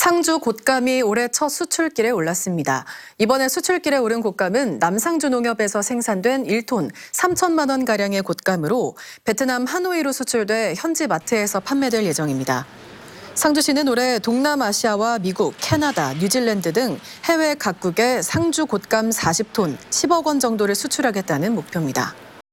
상주 곶감이 올해 첫 수출길에 올랐습니다. 이번에 수출길에 오른 곶감은 남상주 농협에서 생산된 1톤 3천만 원 가량의 곶감으로 베트남 하노이로 수출돼 현지 마트에서 판매될 예정입니다. 상주시는 올해 동남아시아와 미국, 캐나다, 뉴질랜드 등 해외 각국에 상주 곶감 40톤 10억 원 정도를 수출하겠다는 목표입니다.